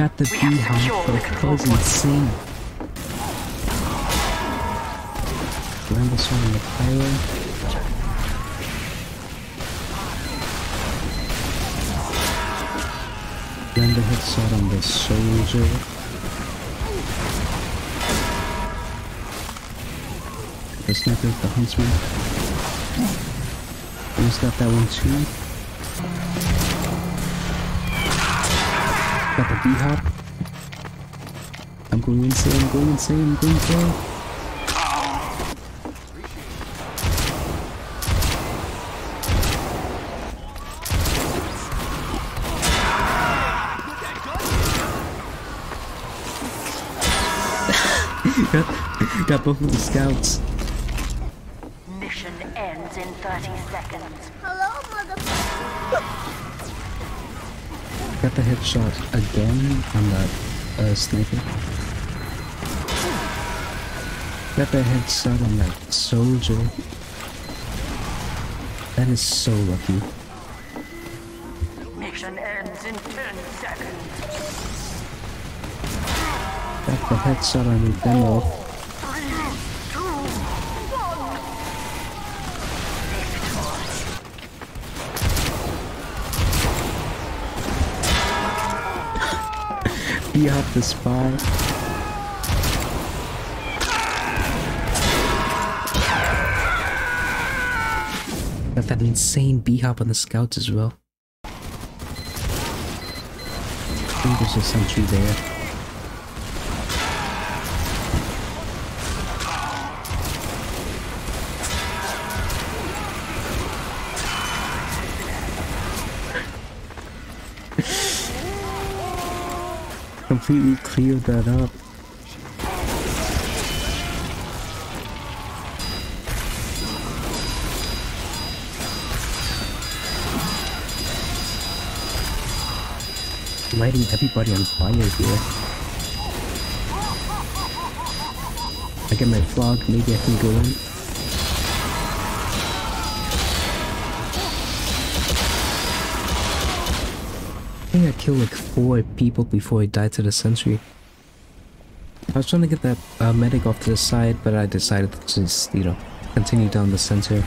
Got the beehive, but the color's insane. Land this one on the pyro. Land the headshot on the soldier. The sniper, the huntsman. Almost got that one too. Got the B-hop. I'm going insane, I'm going insane, I'm going insane. got, got both of the scouts. Mission ends in 30 seconds. Hello, motherfucker. Got the headshot again on that uh, sniper. Got the headshot on that soldier. That is so lucky. Mission ends in 10 seconds. Got the headshot on the demo. Be up the spy. Got that insane B-hop on the scouts as well. I think there's a sentry there. Completely cleared that up. Lighting everybody on fire here. I get my frog, maybe I can go in. Think I killed like four people before I died to the sentry. I was trying to get that uh, medic off to the side, but I decided to just, you know, continue down the center.